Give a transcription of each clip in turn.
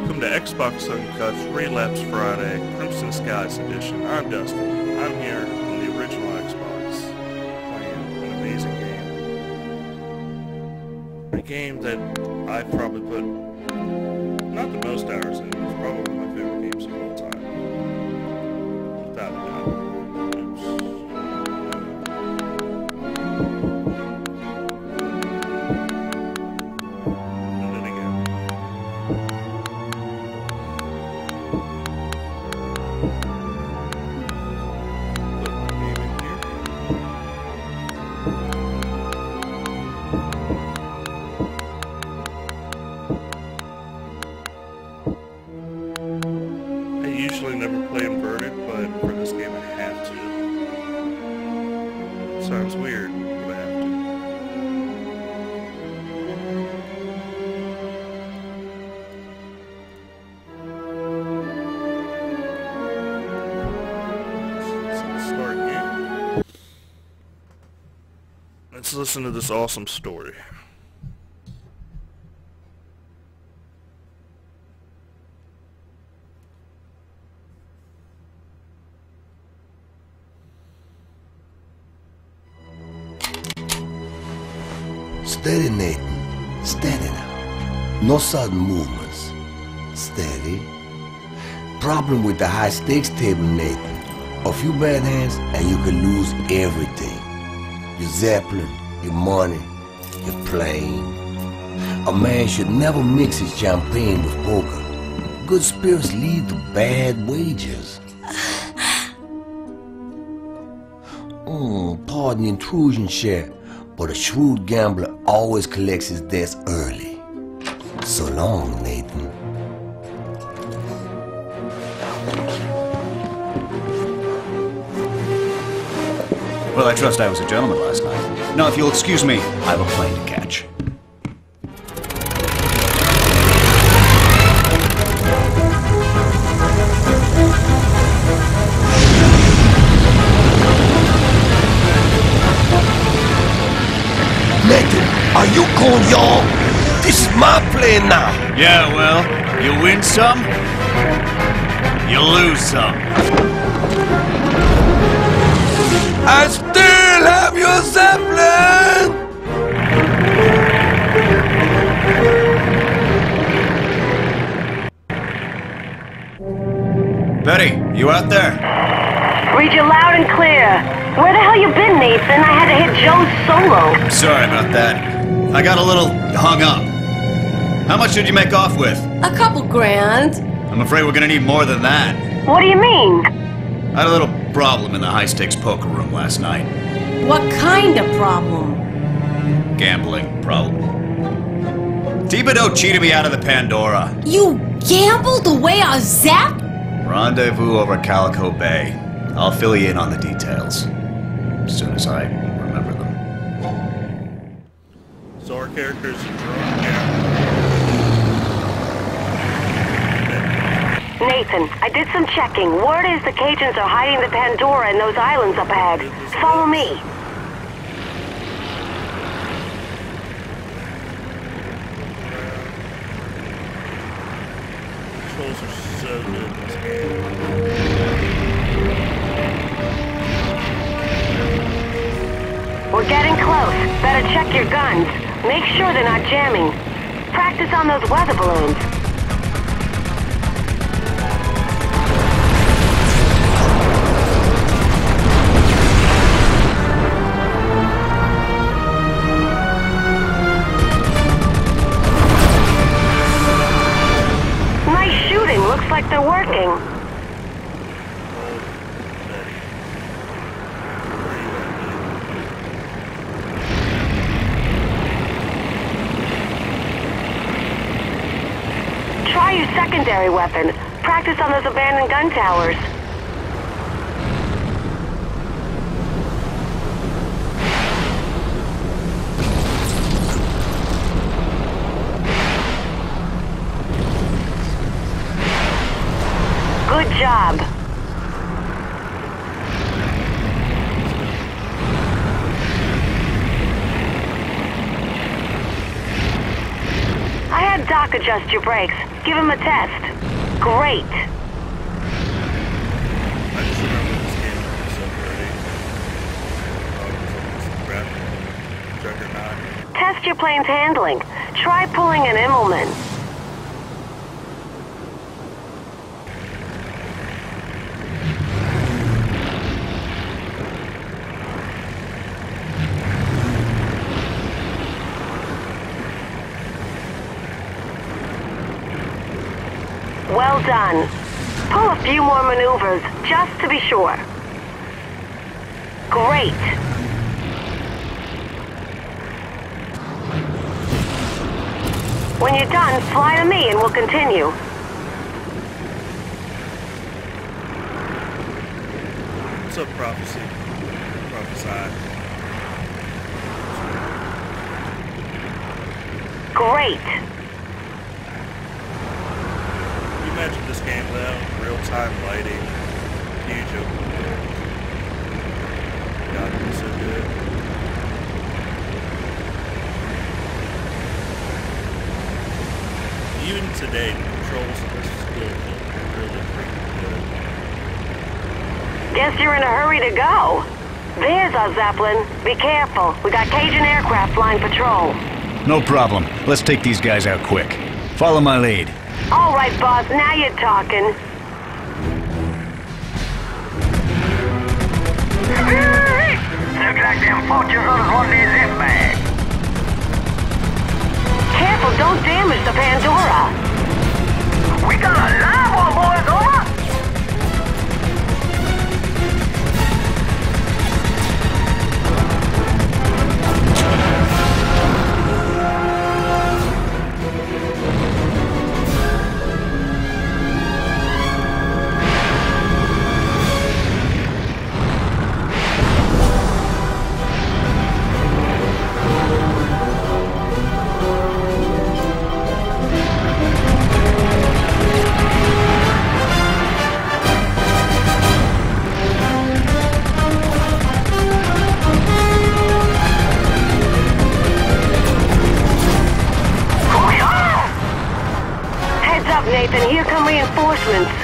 welcome to Xbox Uncut's Relapse Friday, Crimson Skies Edition. I'm Dustin. I'm here on the original Xbox, playing an amazing game. A game that listen to this awesome story. Steady, Nathan. Steady now. No sudden movements. Steady. Problem with the high stakes table, Nathan. A few bad hands and you can lose everything. Your Zeppelin, your money, your plane. A man should never mix his champagne with poker. Good spirits lead to bad wages. Mm, pardon the intrusion, Sheriff, but a shrewd gambler always collects his debts early. So long, Nathan. Well, I trust I was a gentleman last night. Now, if you'll excuse me, I have a plane to catch. Nathan, are you going y'all? This is my plane now. Yeah, well, you win some, you lose some. I still have your Zeppelin! Betty, you out there? Read you loud and clear. Where the hell you been, Nathan? I had to hit Joe's solo. Sorry about that. I got a little hung up. How much did you make off with? A couple grand. I'm afraid we're gonna need more than that. What do you mean? I had a little problem in the high stakes poker room last night. What kind of problem? Gambling problem. Thibodeau cheated me out of the Pandora. You gambled away our Zap? Rendezvous over Calico Bay. I'll fill you in on the details. As soon as I remember them. So our characters are drunk Nathan, I did some checking. Word is the Cajuns are hiding the Pandora in those islands up ahead. Follow me. Controls are so good in this game. We're getting close. Better check your guns. Make sure they're not jamming. Practice on those weather balloons. Weapon. Practice on those abandoned gun towers. Good job. I had Doc adjust your brakes. Give him a test. Great. I just remember this game was so pretty. It was crap. Juggernaut. Test your plane's handling. Try pulling an Immelman. Well done. Pull a few more maneuvers, just to be sure. Great. When you're done, fly to me and we'll continue. What's up, Prophecy? Prophesy. Great. You imagine this game though, real-time lighting, huge open world. God, it'd so good. Even today, the controls of this still look really freaking good. Guess you're in a hurry to go. There's our Zeppelin. Be careful. We got Cajun aircraft flying patrol. No problem. Let's take these guys out quick. Follow my lead. All right, boss. Now you're talking. Like them fortune hunters want their zip bag. Careful, don't damage the Pandora. We got a live one, boys, reinforcements.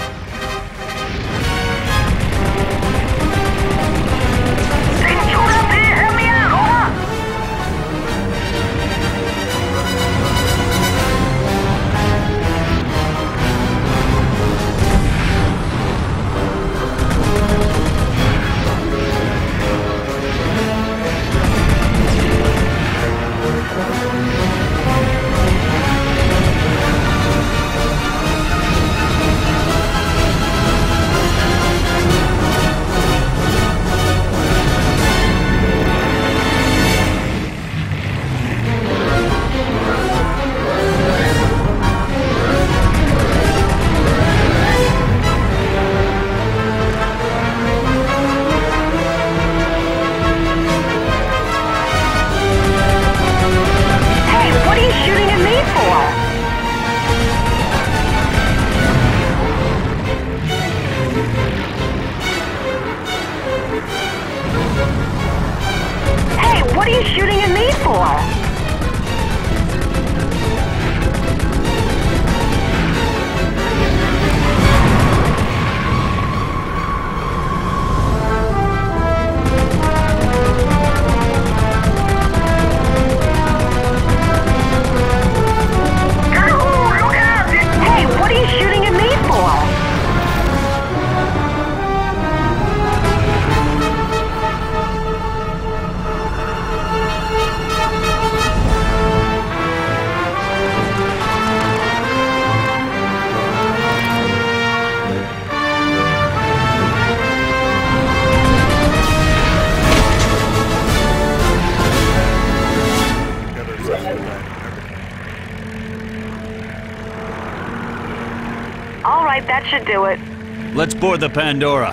Let's board the Pandora.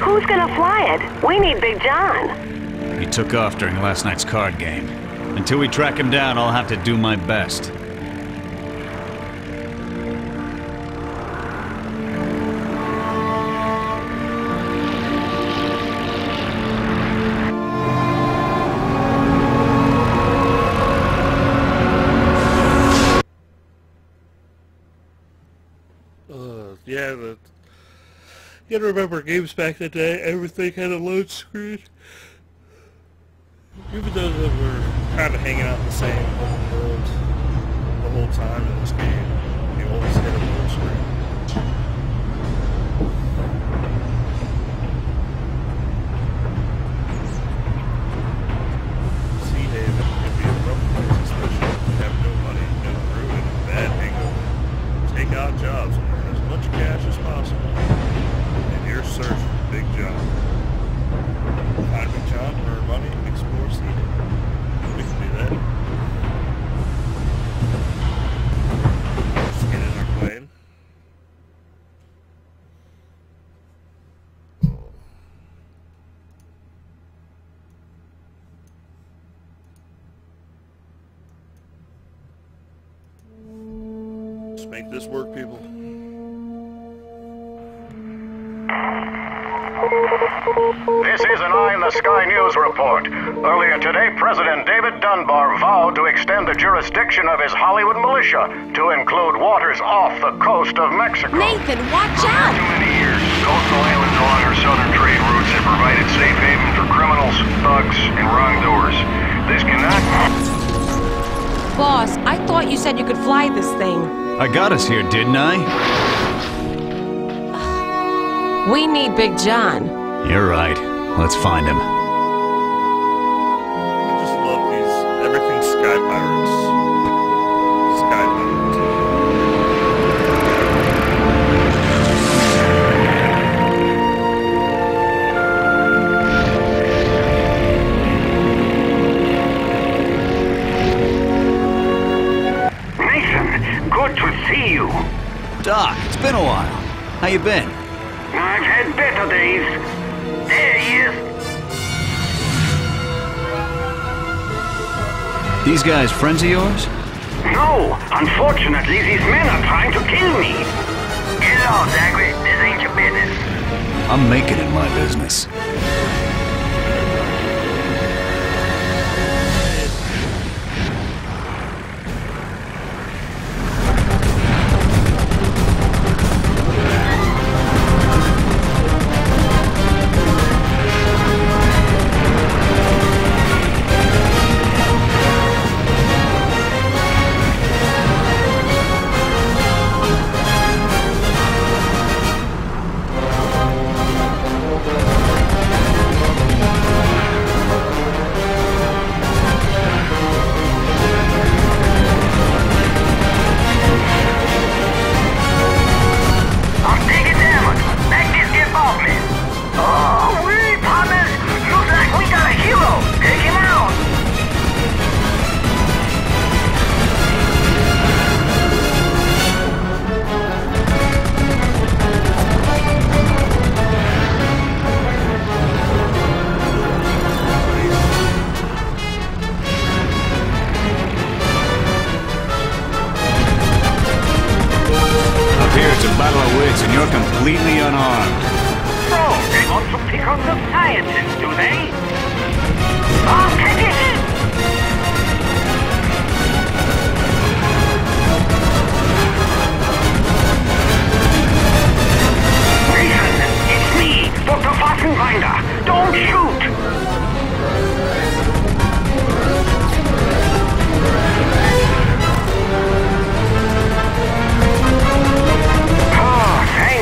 Who's gonna fly it? We need Big John. He took off during last night's card game. Until we track him down, I'll have to do my best. You gotta remember games back in the day, everything had a load screen. Even though they were kind of hanging out in the same world the whole time in this game, Let's make this work, people. This is an Eye in the Sky News report. Earlier today, President David Dunbar vowed to extend the jurisdiction of his Hollywood militia to include waters off the coast of Mexico. Nathan, watch out! For too many years, coastal islands along our southern trade routes have provided safe haven for criminals, thugs, and wrongdoers. This cannot... Boss, I thought you said you could fly this thing. I got us here, didn't I? We need Big John. You're right. Let's find him. How you been? I've had better days. There he is. These guys friends of yours? No, unfortunately, these men are trying to kill me. Get out, Zachary. This ain't your business. I'm making it my business. Battle and you're completely unarmed. So, they want to pick on the scientists, do they? Can you hit? It's me, Dr. Fassenbinder. Don't shoot!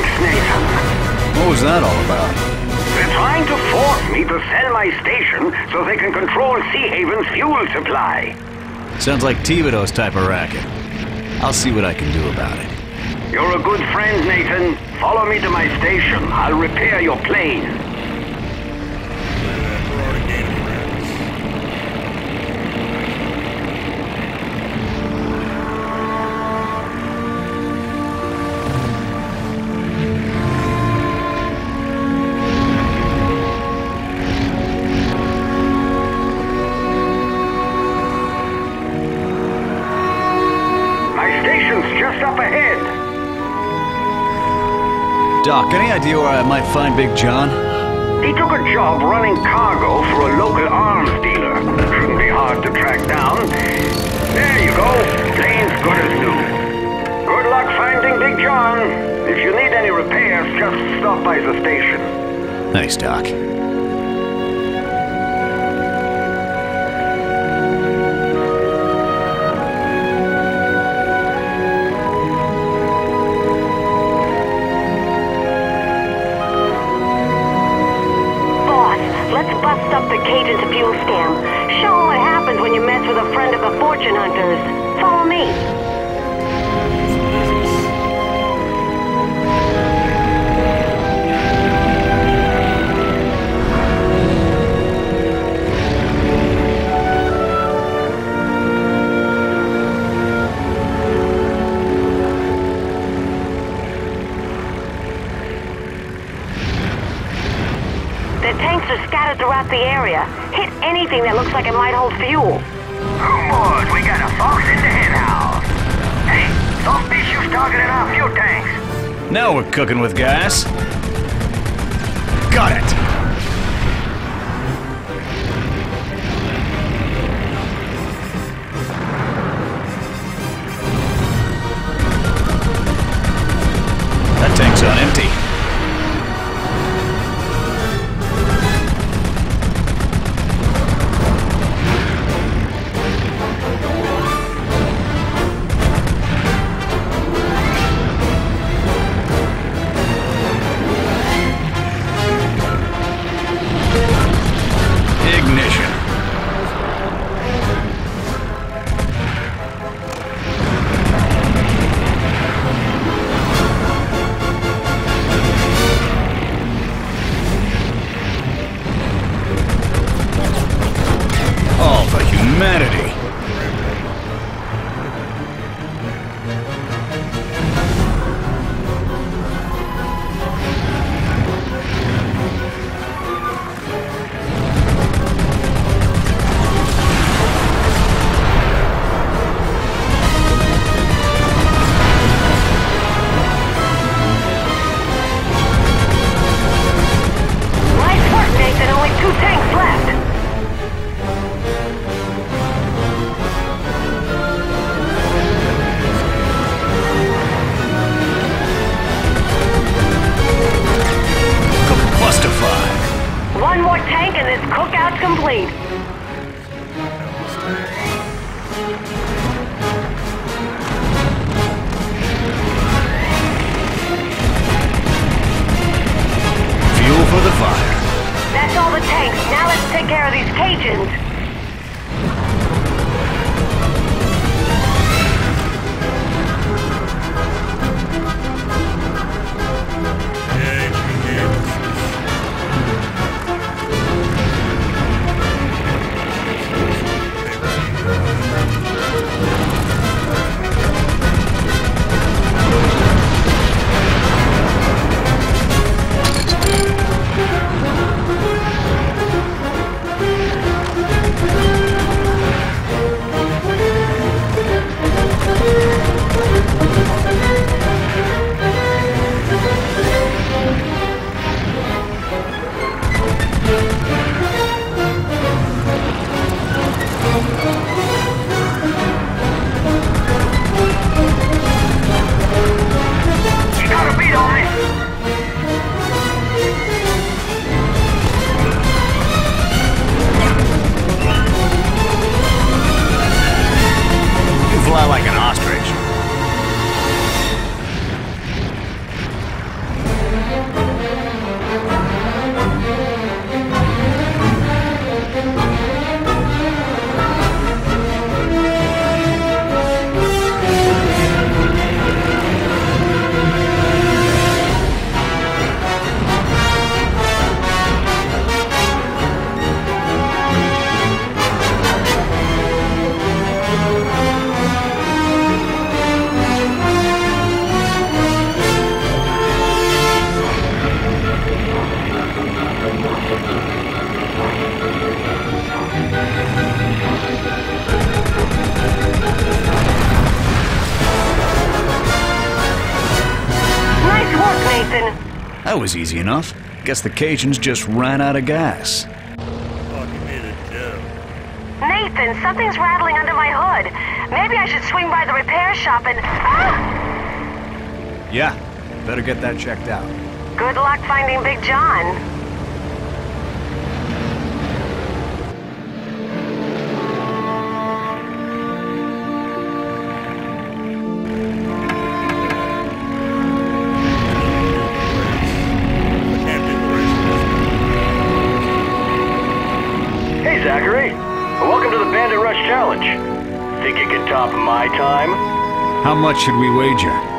Thanks, Nathan. What was that all about? They're trying to force me to sell my station so they can control Sea Haven's fuel supply. Sounds like Thibodeau's type of racket. I'll see what I can do about it. You're a good friend, Nathan. Follow me to my station. I'll repair your plane. Doc, any idea where I might find Big John? He took a job running cargo for a local arms dealer. Shouldn't be hard to track down. There you go. Plane's good as new. Good luck finding Big John. If you need any repairs, just stop by the station. Thanks, Doc. Cooking with gas. was easy enough. Guess the Cajuns just ran out of gas. Nathan, something's rattling under my hood. Maybe I should swing by the repair shop and... Ah! Yeah, better get that checked out. Good luck finding Big John. much should we wager?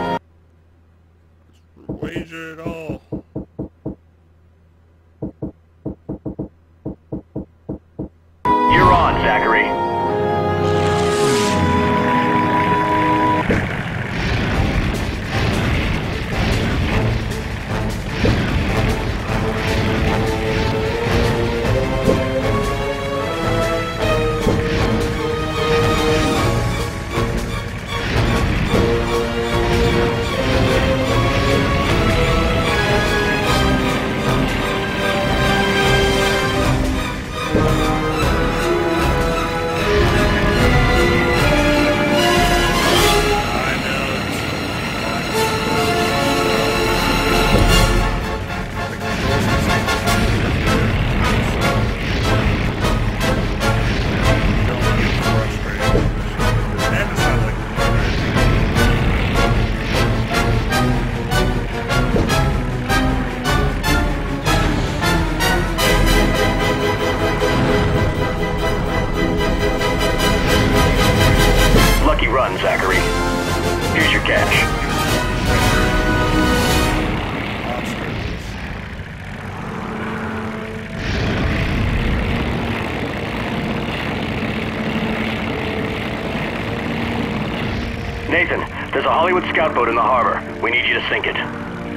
Boat in the harbor. We need you to sink it.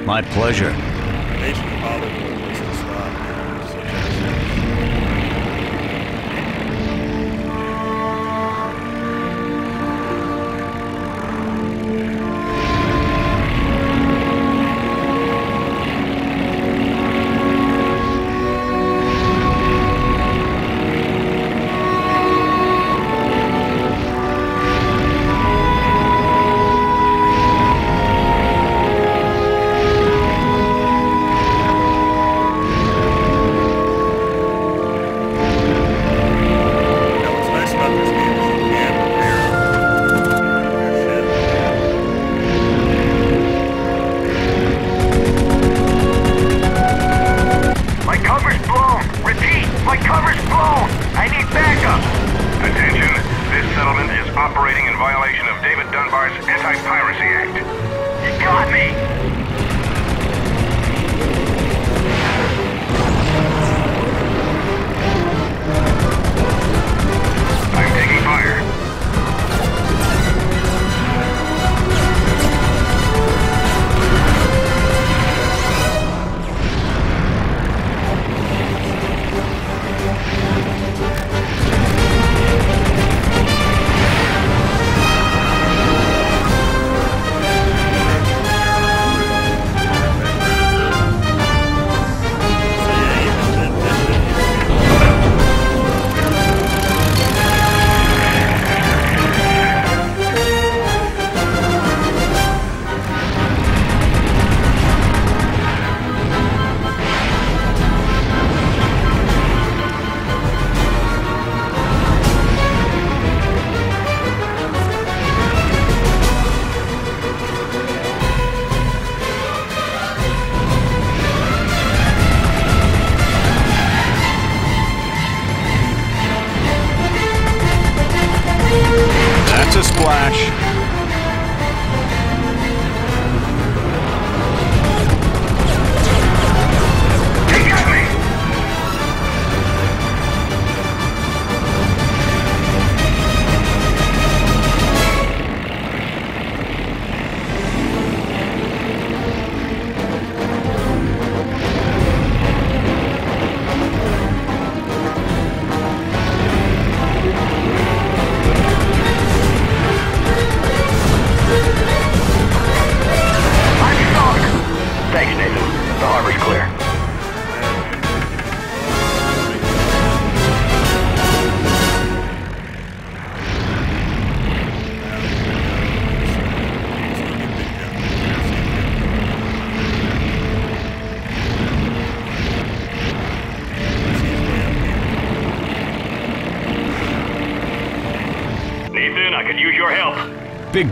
My pleasure.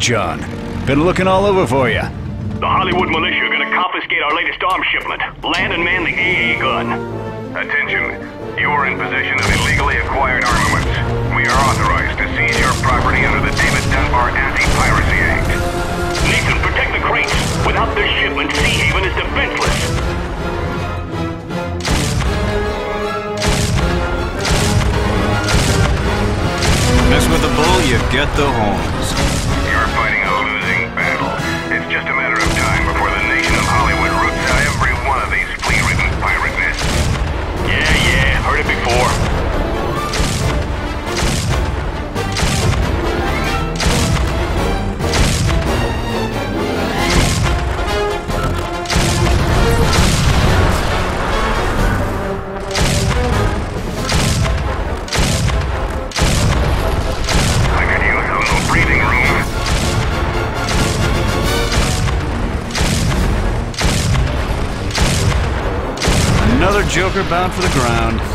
John. Been looking all over for you. The Hollywood militia are gonna confiscate our latest arms shipment. Land and man the AA gun. Attention. You are in possession of illegally acquired armaments. We are authorized to seize your property under the David Dunbar Anti-Piracy Act. Nathan, protect the crates. Without this shipment, Sea Haven is defenseless. Mess with the bull, you get the horns. Heard it before. Joker bound for the ground.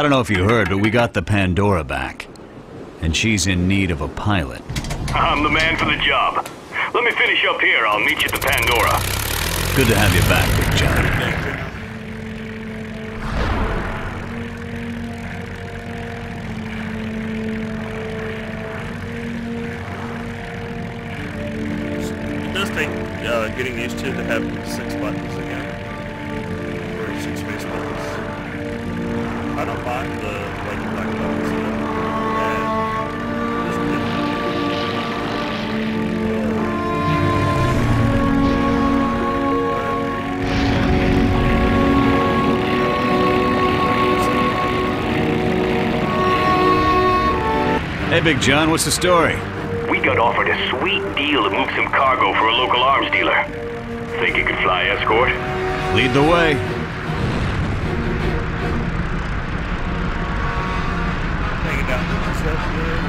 I don't know if you heard, but we got the Pandora back. And she's in need of a pilot. I'm the man for the job. Let me finish up here. I'll meet you at the Pandora. Good to have you back, Big John. It does take uh, getting used to to have six buttons Hey, Big John, what's the story? We got offered a sweet deal to move some cargo for a local arms dealer. Think you could fly escort? Lead the way. hanging down the steps there.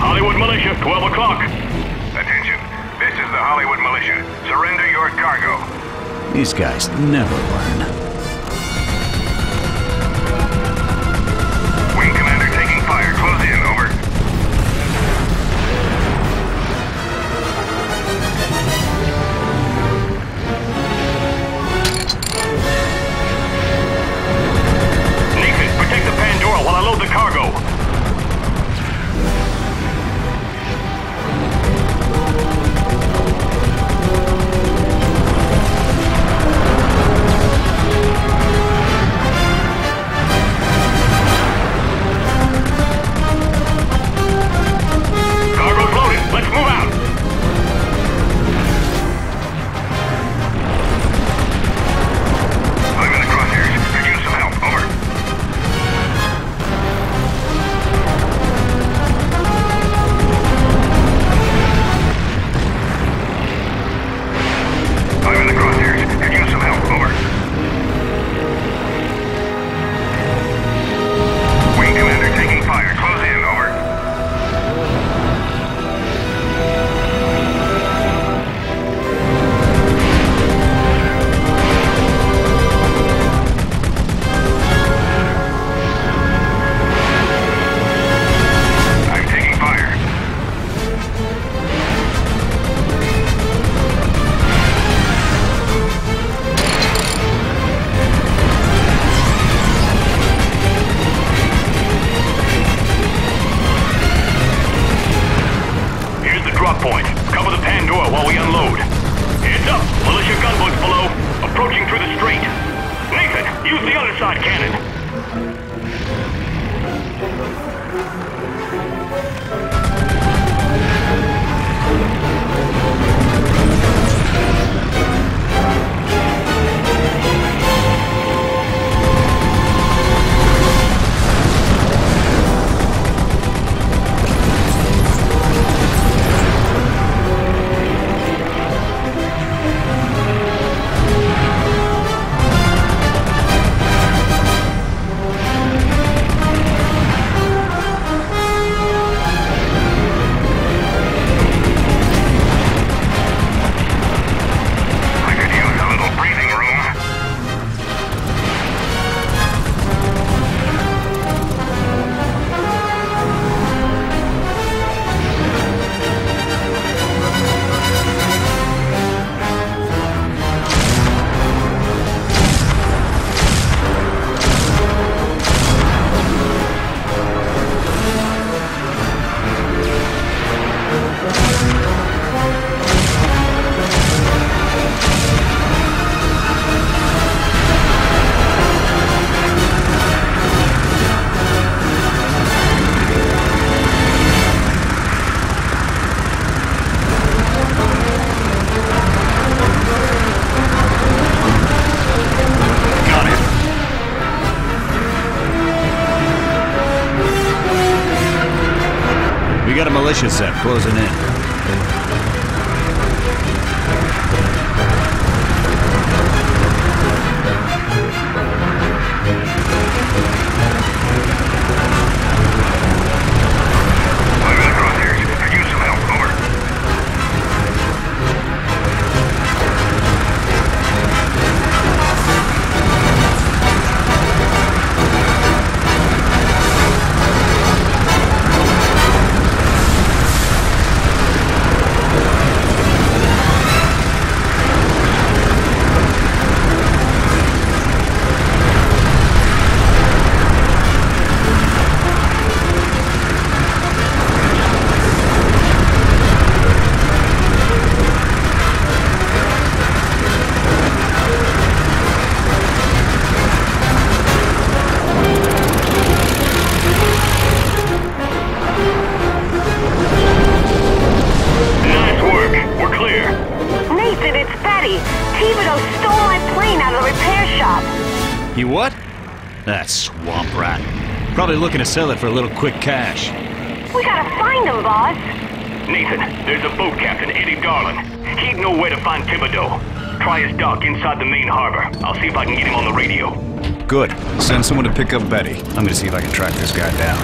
Hollywood Militia, 12 o'clock. Attention. This is the Hollywood Militia. Surrender your cargo. These guys never learn. Got set closing in. Looking to sell it for a little quick cash. We gotta find him, boss. Nathan, there's a boat captain, Eddie Darlin. He'd know where to find Thibodeau. Try his dock inside the main harbor. I'll see if I can get him on the radio. Good. Send someone to pick up Betty. I'm gonna see if I can track this guy down.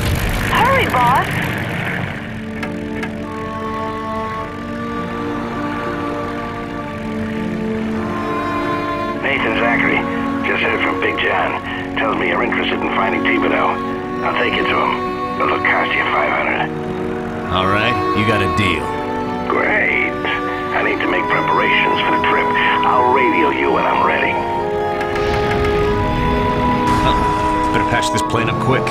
Hurry, boss. Nathan Zachary, just heard from Big John. Tells me you're interested in finding Thibodeau. I'll take you to him. It'll cost you 500. All right, you got a deal. Great. I need to make preparations for the trip. I'll radio you when I'm ready. Better patch this plane up quick.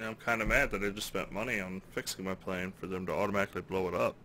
I'm kind of mad that I just spent money on fixing my plane for them to automatically blow it up.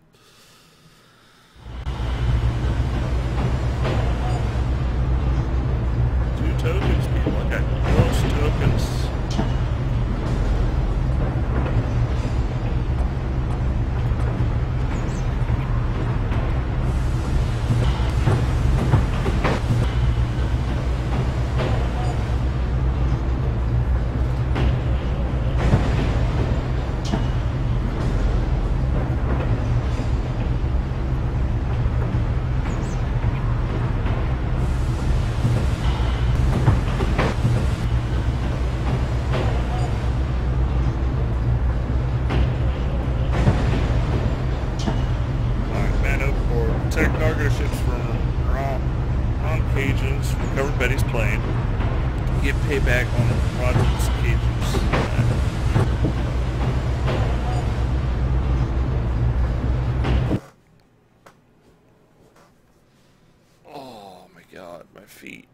Protect cargo ships from wrong, wrong Cajuns, recover Betty's plane, get payback on Roger's Cajuns. Oh my god, my feet.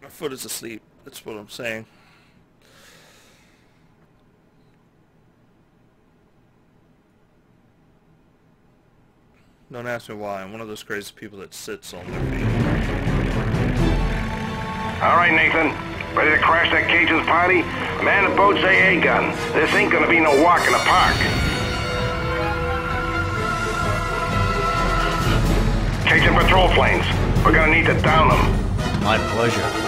My foot is asleep. That's what I'm saying. Don't ask me why. I'm one of those crazy people that sits on their feet. All right, Nathan. Ready to crash that Cajun's party? Man the boat's AA gun. This ain't gonna be no walk in the park. Cajun patrol planes. We're gonna need to down them. My pleasure.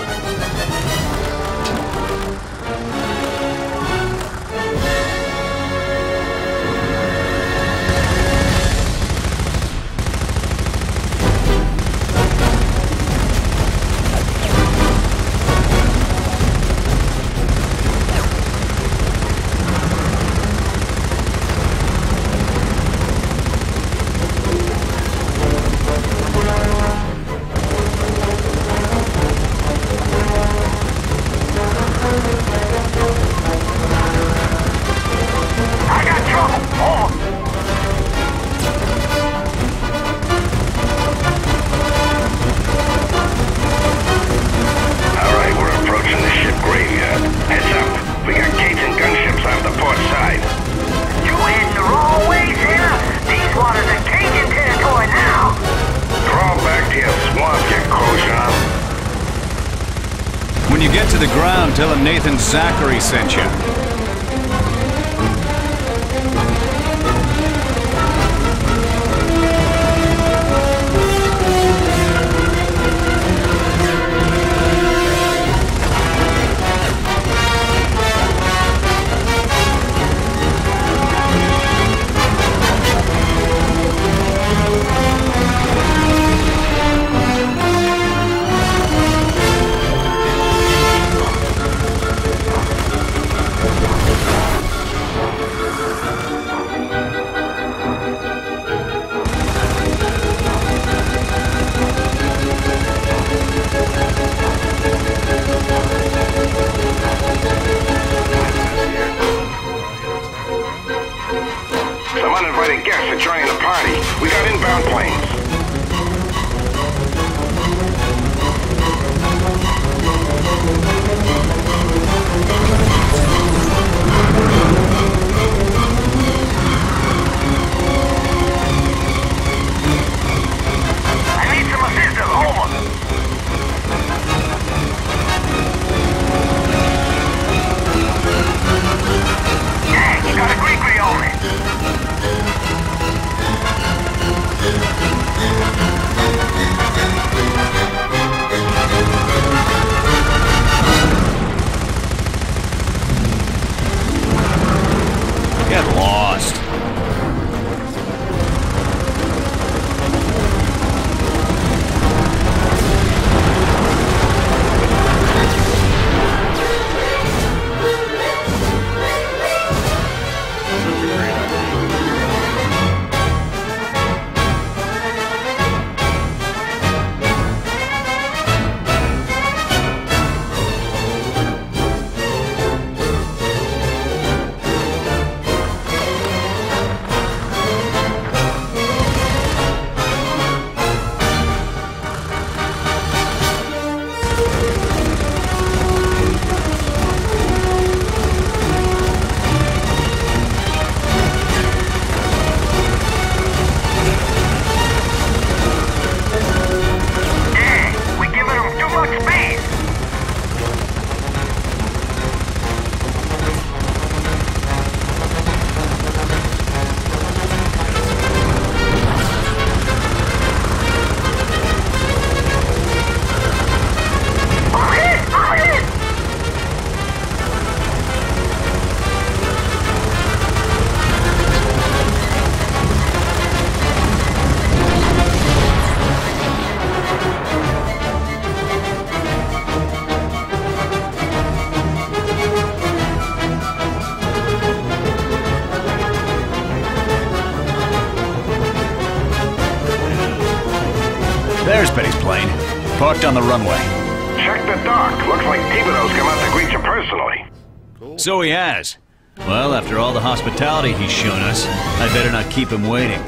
Uninvited guests are joining the party. We got inbound planes. I need some assistance. Over. Yeah, you got a Greek on. Get lost. Well, after all the hospitality he's shown us, I better not keep him waiting.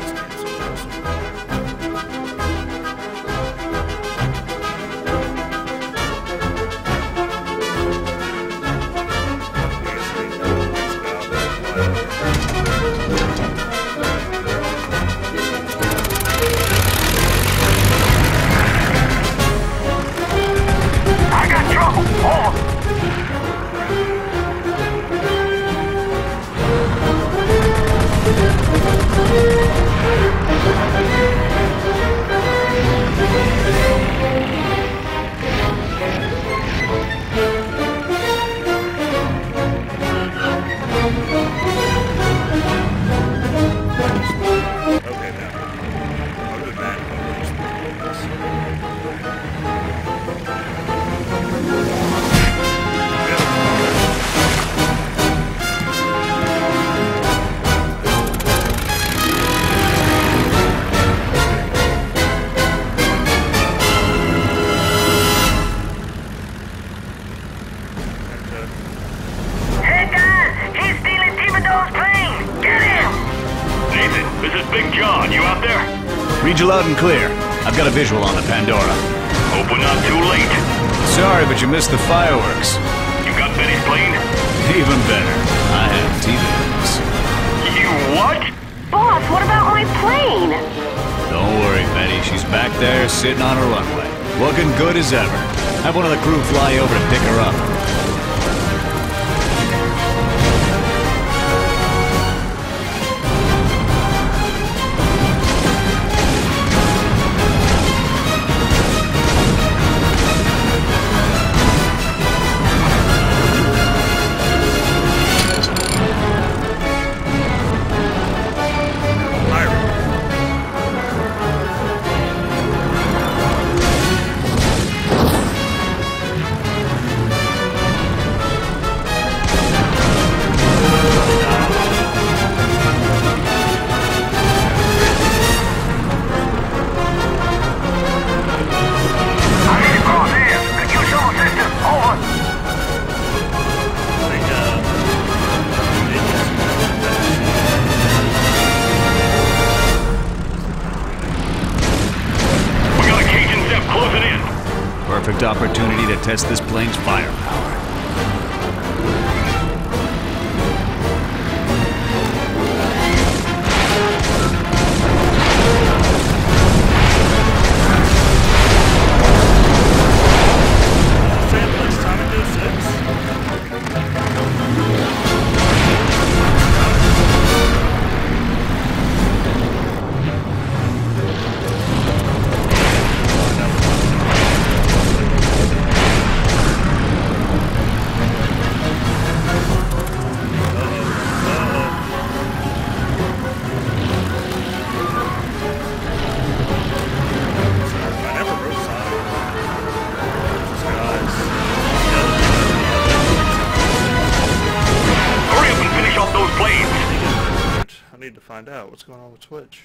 Switch.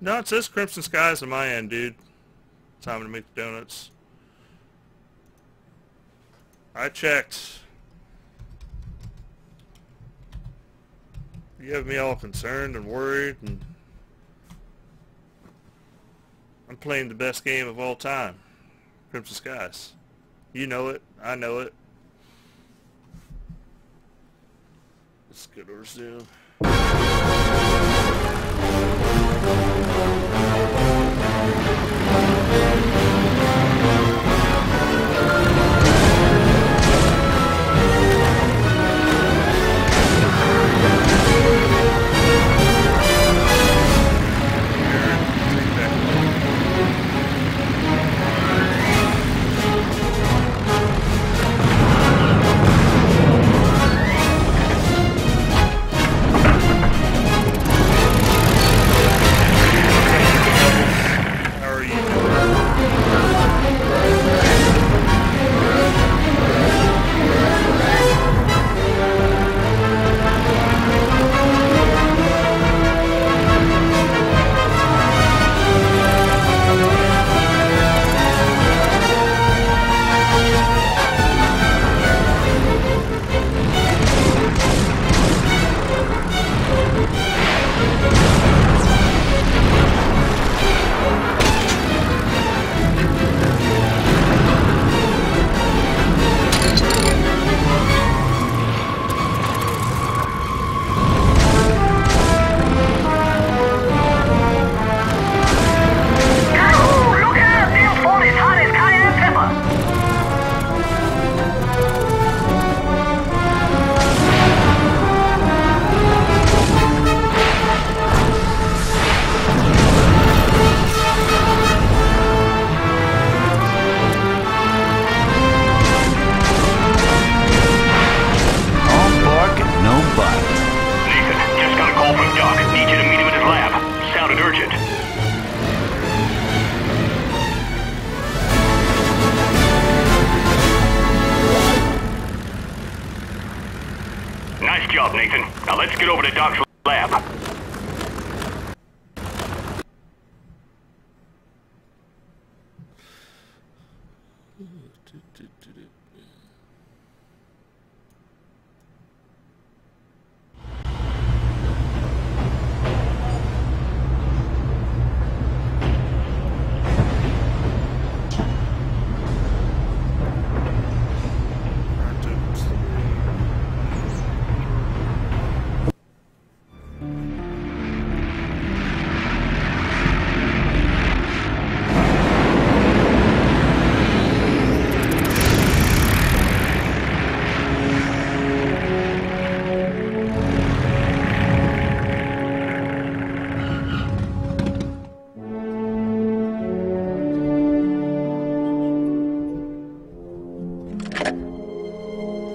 No, it says Crimson Skies on my end, dude. Time to make the donuts. I checked. You have me all concerned and worried and I'm playing the best game of all time. Crimson Skies. You know it. I know it. Let's get ours down.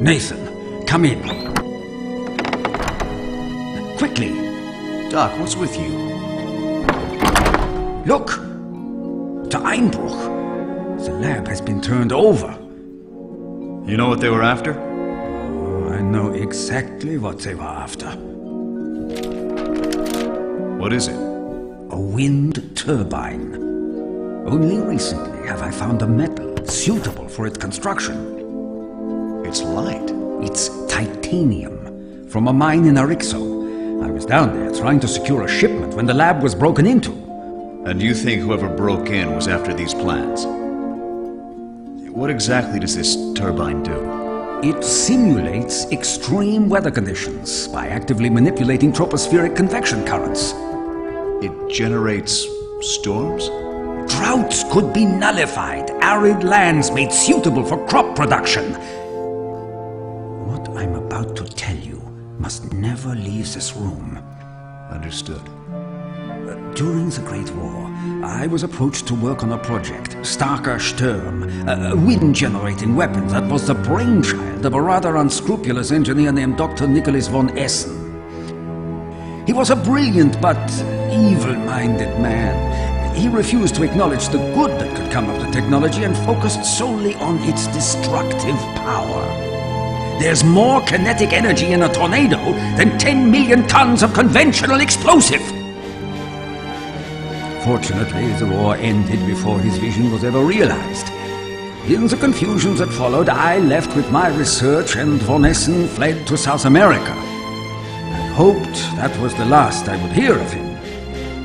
Nathan, come in. Quickly, Doc, what's with you? look! To Einbruch. The lab has been turned over. You know what they were after? Oh, I know exactly what they were after. What is it? A wind turbine. Only recently have I found a metal suitable for its construction. It's light. It's titanium from a mine in Arixo. I was down there trying to secure a shipment when the lab was broken into. And you think whoever broke in was after these plans? What exactly does this turbine do? It simulates extreme weather conditions by actively manipulating tropospheric convection currents. It generates storms? Droughts could be nullified, arid lands made suitable for crop production. Must never leave this room. Understood. Uh, during the Great War, I was approached to work on a project, Starker Sturm, a a wind-generating weapon that was the brainchild of a rather unscrupulous engineer named Dr. Nicholas von Essen. He was a brilliant but evil-minded man. He refused to acknowledge the good that could come of the technology and focused solely on its destructive power. There's more kinetic energy in a tornado than 10 million tons of conventional explosive. Fortunately, the war ended before his vision was ever realized. In the confusions that followed, I left with my research and von Essen fled to South America. I hoped that was the last I would hear of him.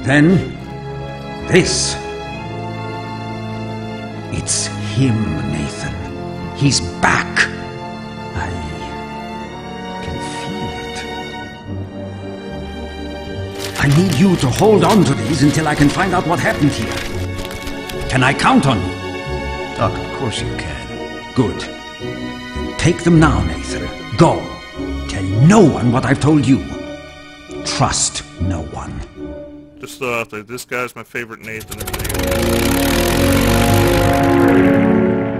Then, this. It's him, Nathan. He's back. Need you to hold on to these until I can find out what happened here. Can I count on you? Doc, of course you can. Good. Take them now, Nathan. Go. Tell no one what I've told you. Trust no one. Just uh, throw out there, this guy's my favorite Nathan.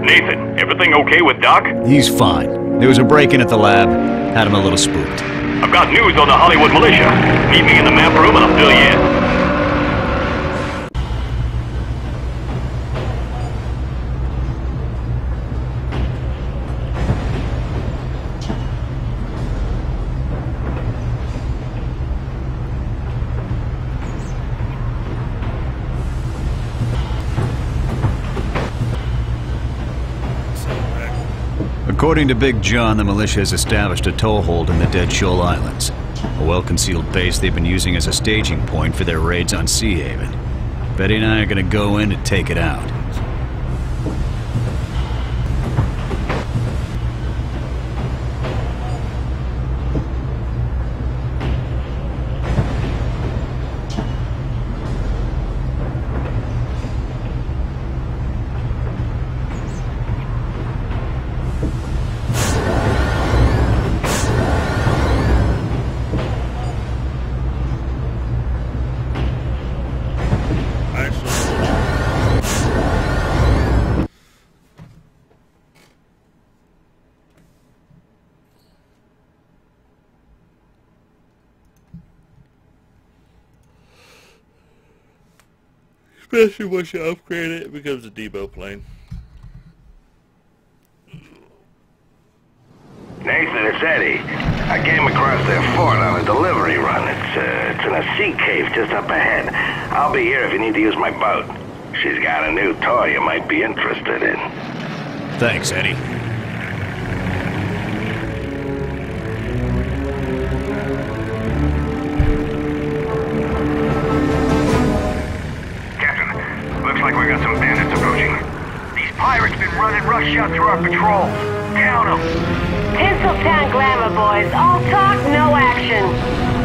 Nathan, everything okay with Doc? He's fine. There was a break-in at the lab. Had him a little spooked. I've got news on the Hollywood militia. Meet me in the map room and I'll fill According to Big John, the militia has established a toehold in the Dead Shoal Islands. A well-concealed base they've been using as a staging point for their raids on Sea Haven. Betty and I are gonna go in and take it out. Especially once you upgrade it, it becomes a Debo plane. Nathan, it's Eddie. I came across their fort on a delivery run. It's, uh, it's in a sea cave just up ahead. I'll be here if you need to use my boat. She's got a new toy you might be interested in. Thanks, Eddie. Running through our patrols. Down 'em. Tinseltown glamour, boys. All talk, no action.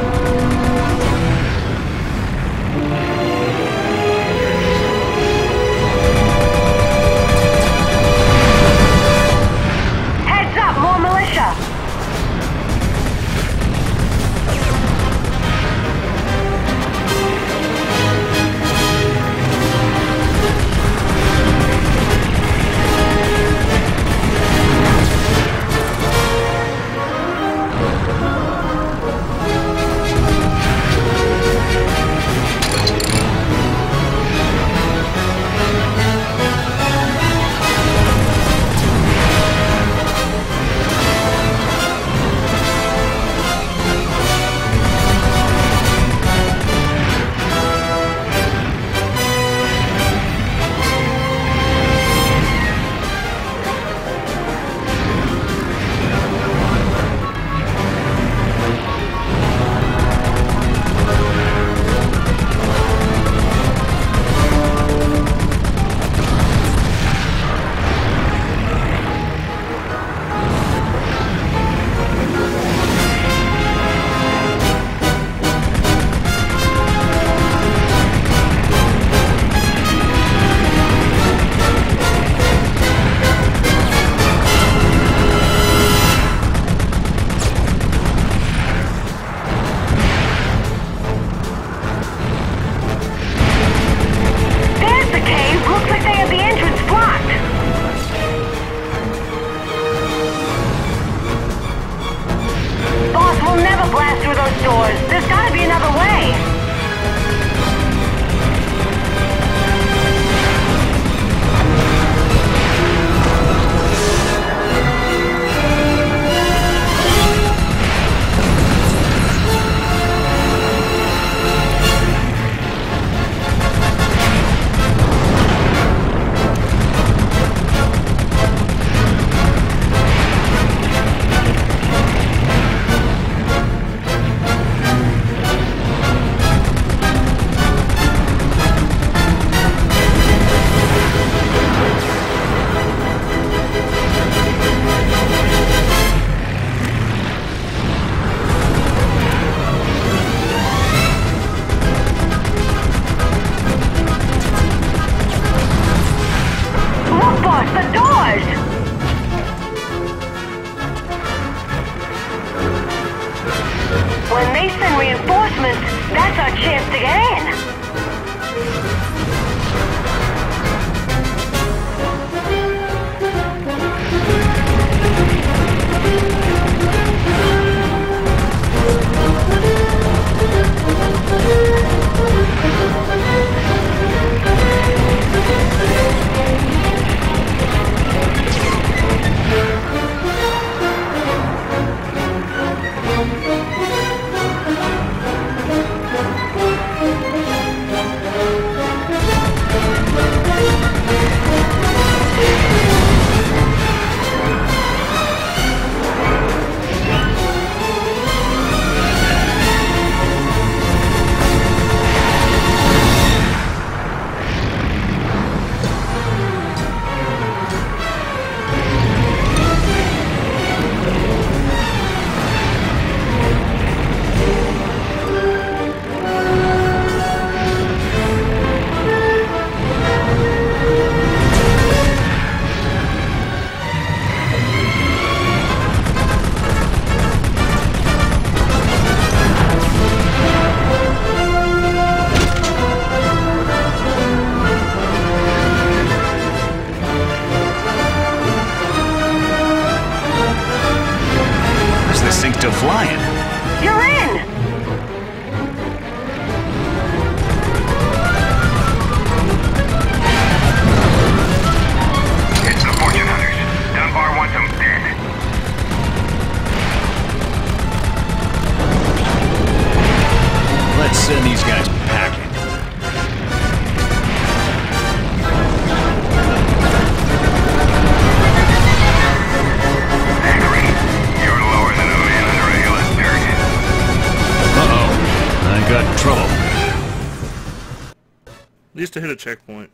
least to hit a checkpoint.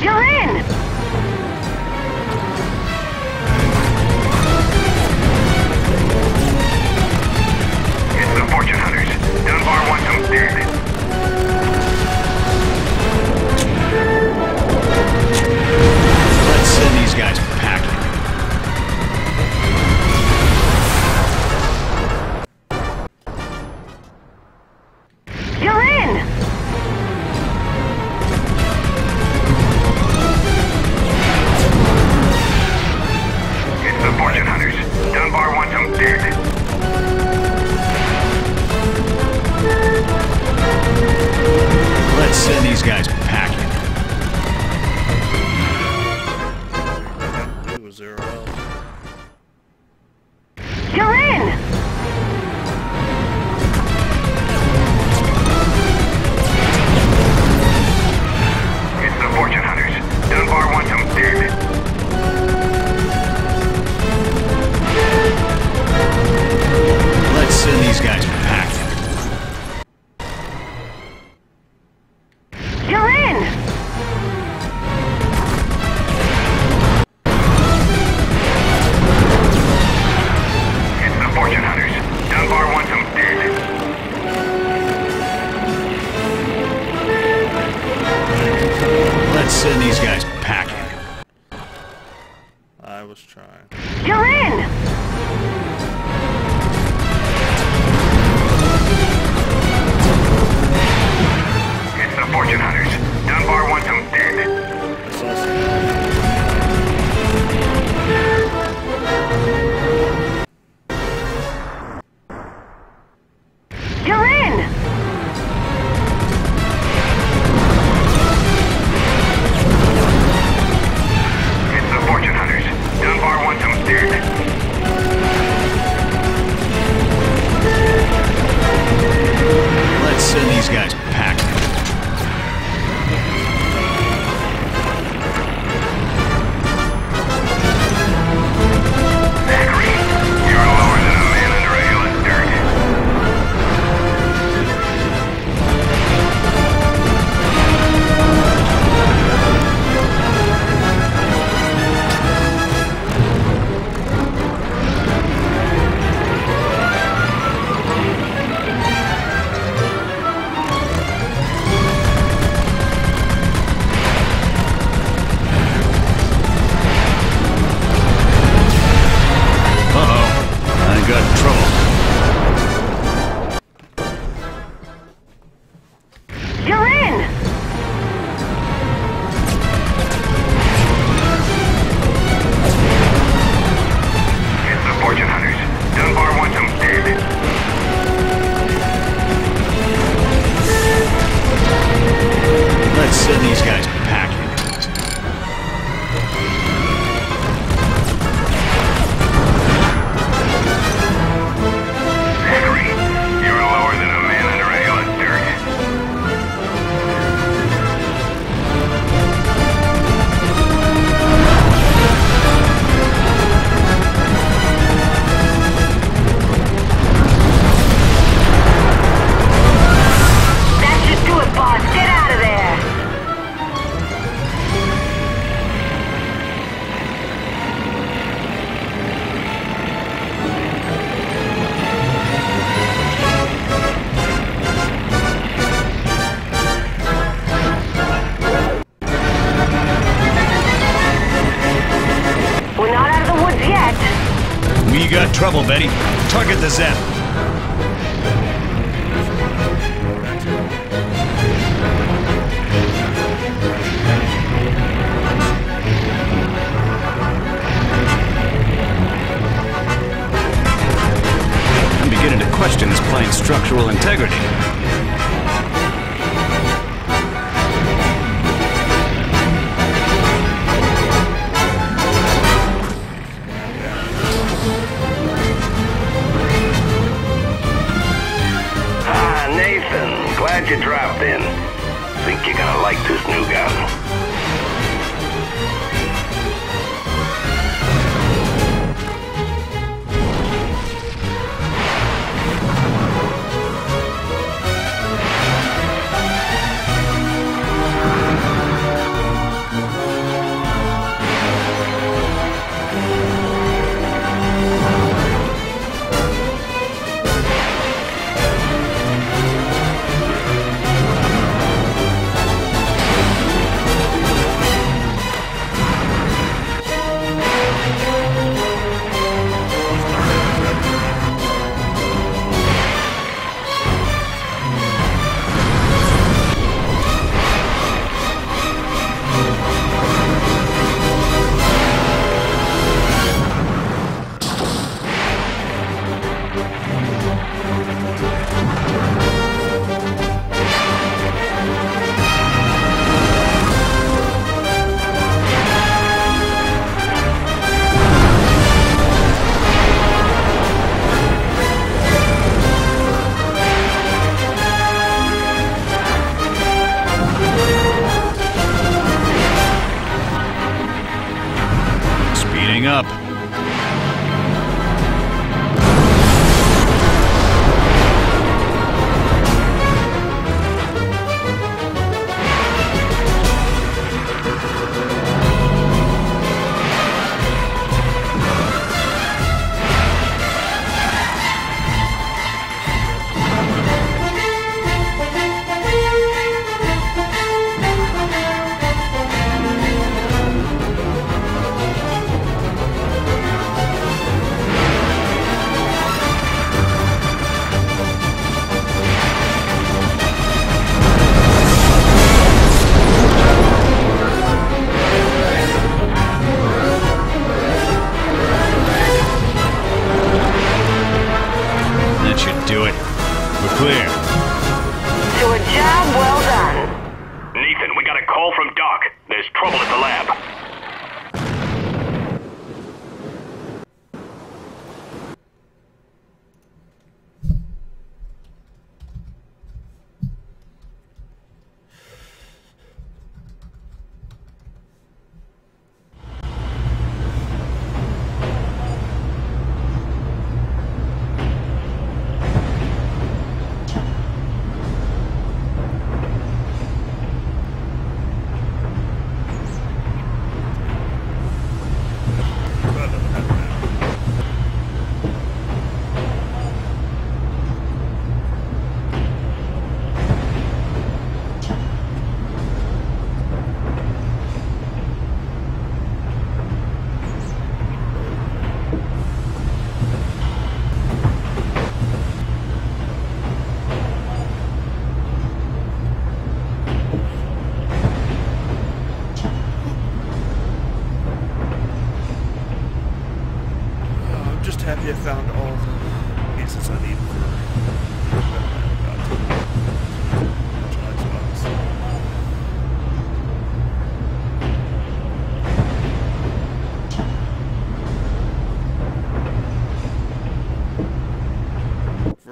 You're in! It's the fortune hunters. Dunbar wants them dead. Let's send these guys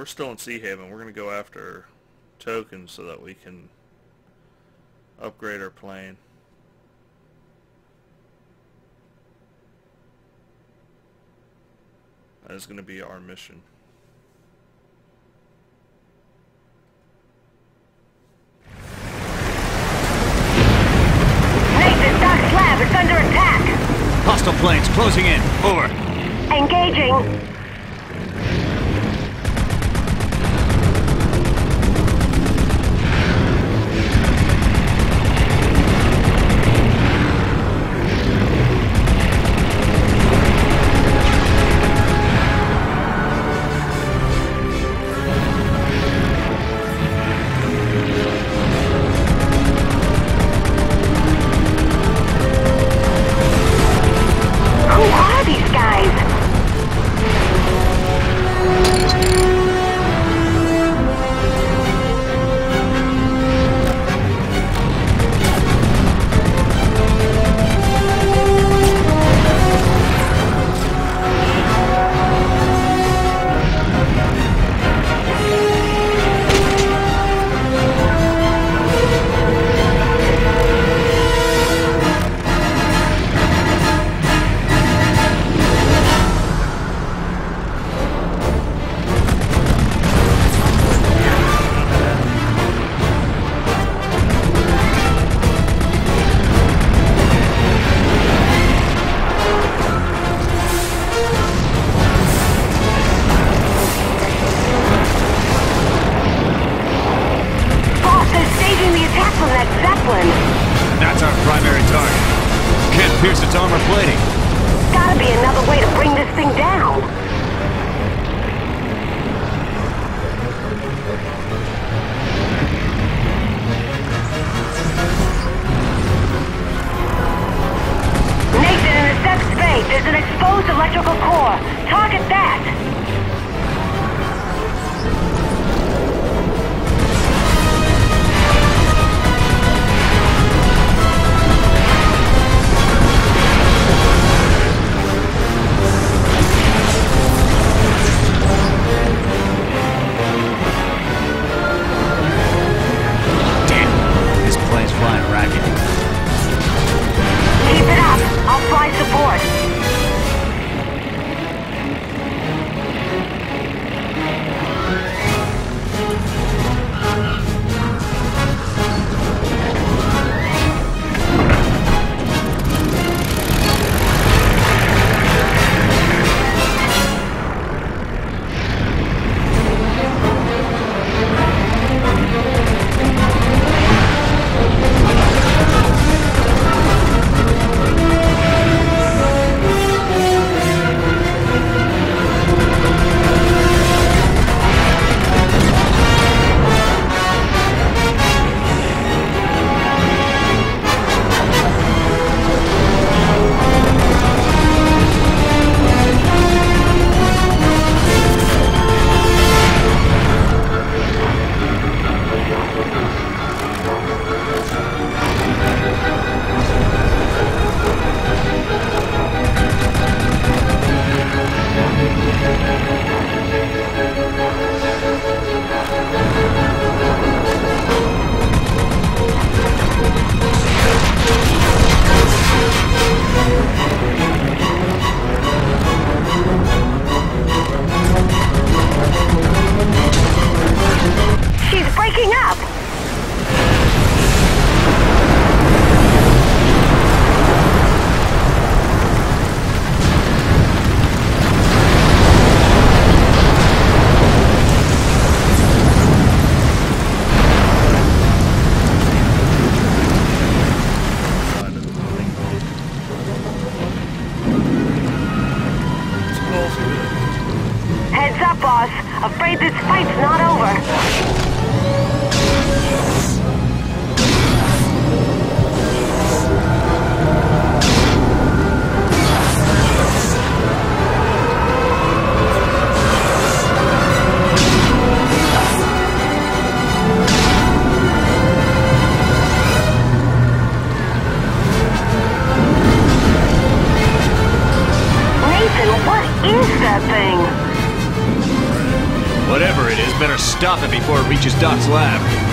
still in Sea Haven. We're going to go after tokens so that we can upgrade our plane. That is going to be our mission. Nathan, Doc's lab is under attack. Hostile planes closing in. Over. Engaging. Whatever it is, better stop it before it reaches Doc's lab.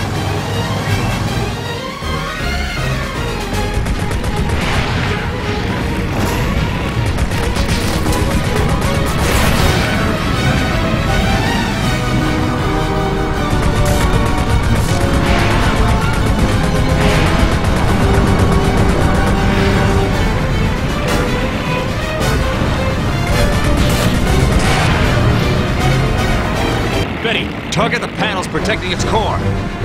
protecting its core.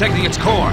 protecting its core.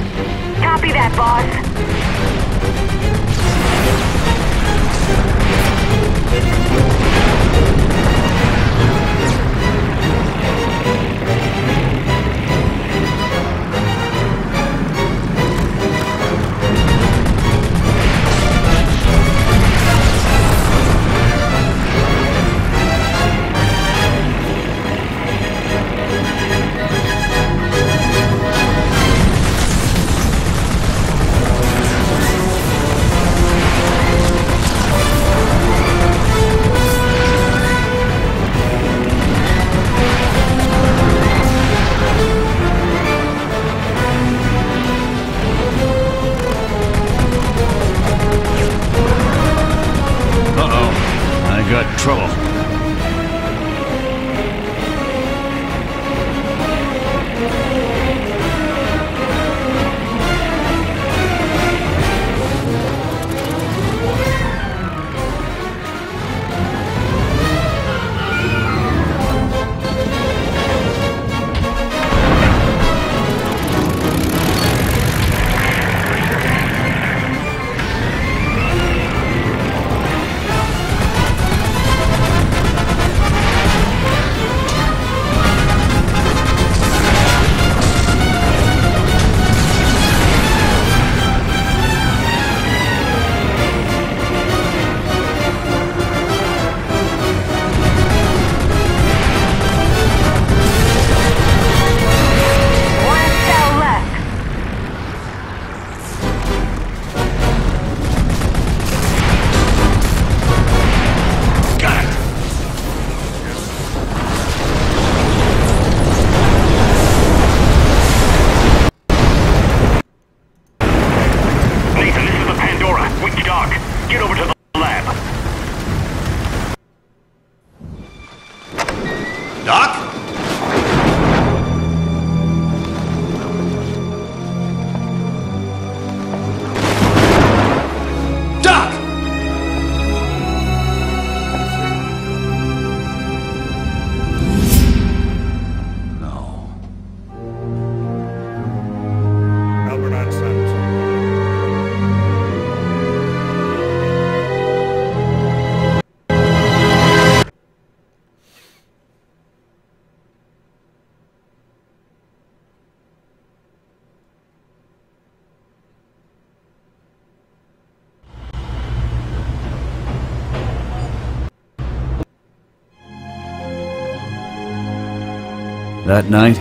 That night,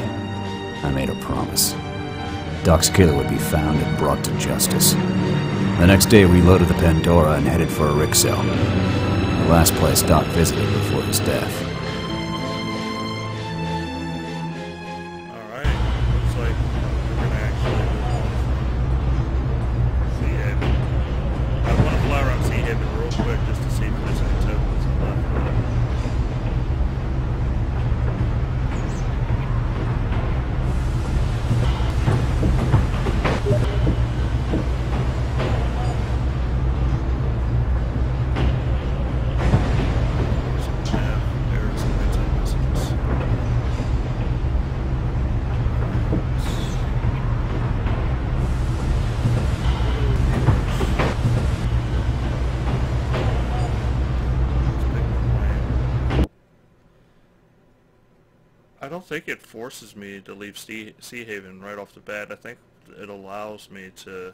I made a promise. Doc's killer would be found and brought to justice. The next day, we loaded the Pandora and headed for Arixo, the last place Doc visited before his death. Forces me to leave Sea, sea Haven right off the bat. I think it allows me to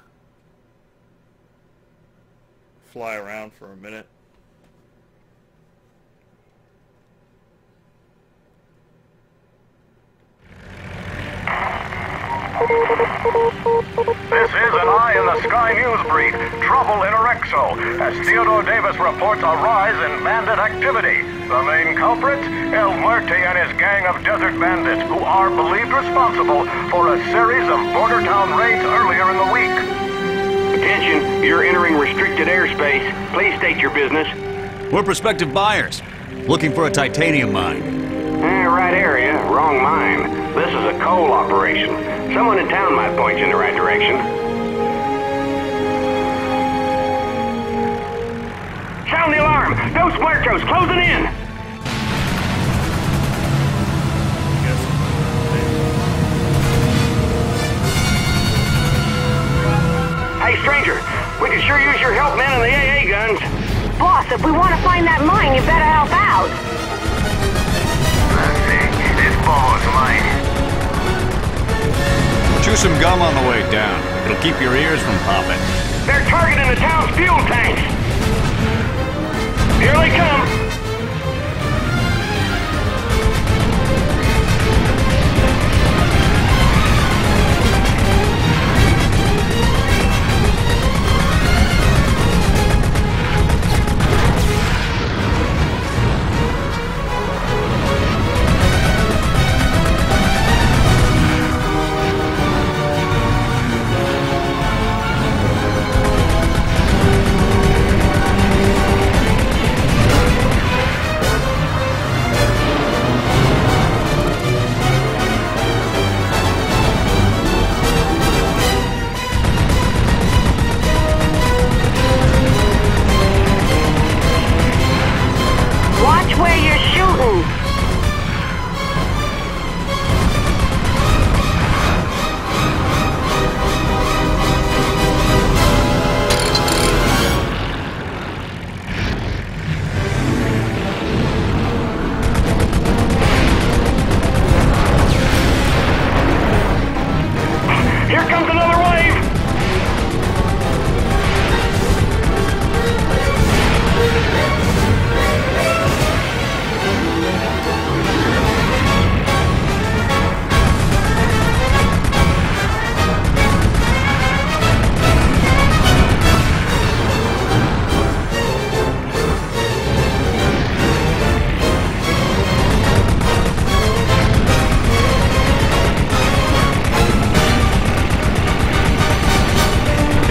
fly around for a minute. This is an Eye in the Sky news brief. Trouble in Arixo, as Theodore Davis reports a rise in bandit activity. The main culprit, El Muerte and his gang of desert bandits, who are believed responsible for a series of border town raids earlier in the week. Attention, you're entering restricted airspace. Please state your business. We're prospective buyers, looking for a titanium mine. Eh, right area, wrong mine. This is a coal operation. Someone in town might point you in the right direction. Sound the alarm! Dos Muertos closing in! Hey, stranger, we could sure use your help, man, in the AA guns. Boss, if we want to find that mine, you better help out. This ball's mine. Chew some gum on the way down. It'll keep your ears from popping. They're targeting the town's fuel tanks. Here they come.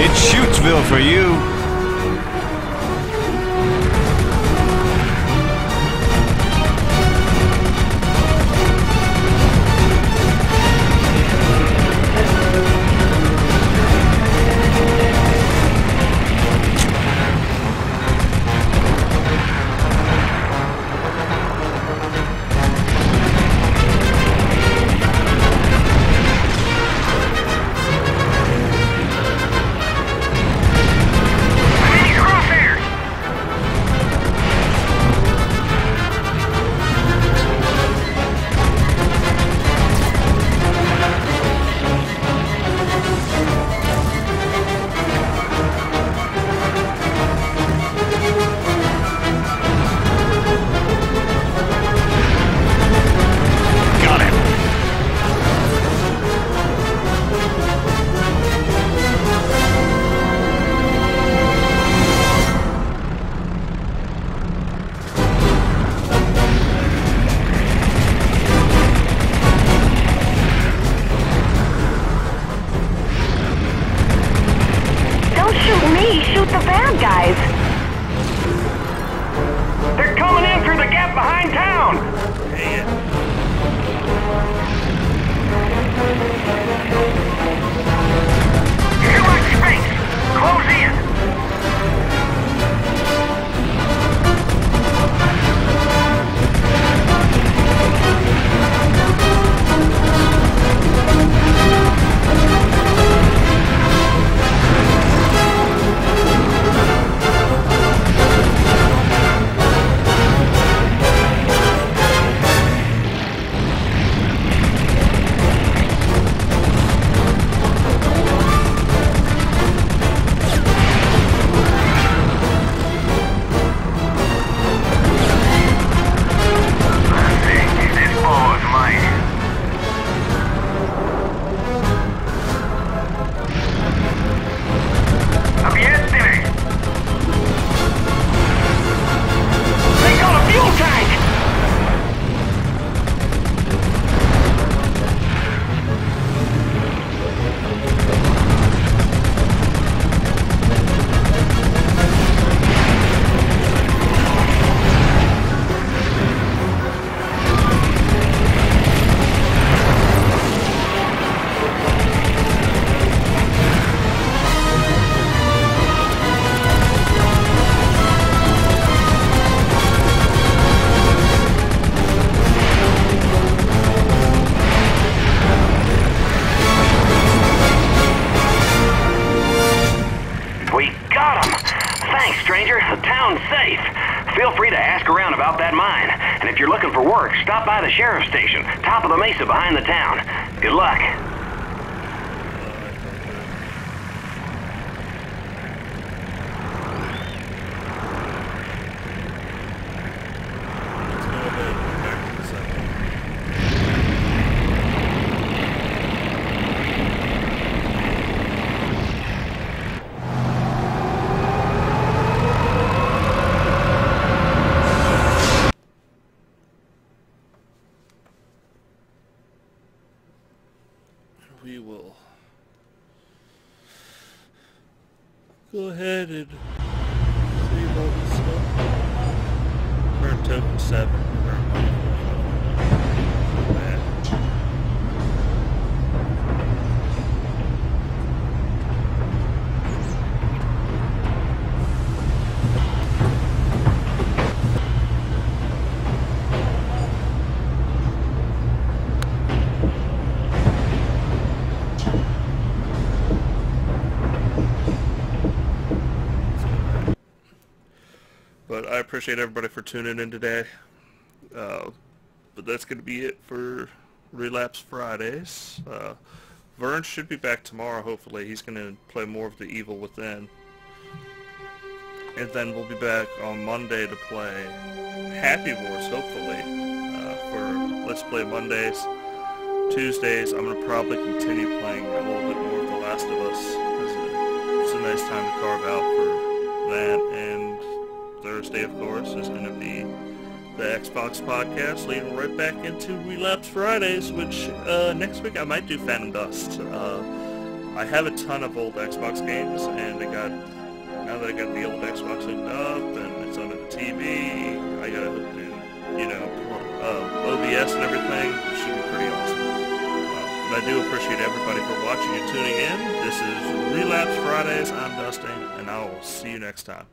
It's Shootesville for you. Appreciate everybody for tuning in today. Uh, but that's going to be it for Relapse Fridays. Uh, Vern should be back tomorrow, hopefully. He's going to play more of the Evil Within. And then we'll be back on Monday to play Happy Wars, hopefully, uh, for Let's Play Mondays. Tuesdays, I'm going to probably continue playing a little bit more of The Last of Us. It's a, it's a nice time to carve out for that. And Thursday, of course, is going to be the Xbox podcast, leading right back into Relapse Fridays, which uh, next week I might do Phantom Dust. Uh, I have a ton of old Xbox games, and I got now that I got the old Xbox hooked up and it's under the TV, I got to do you know uh, OBS and everything. It should be pretty awesome. Uh, but I do appreciate everybody for watching and tuning in. This is Relapse Fridays. I'm Dustin, and I will see you next time.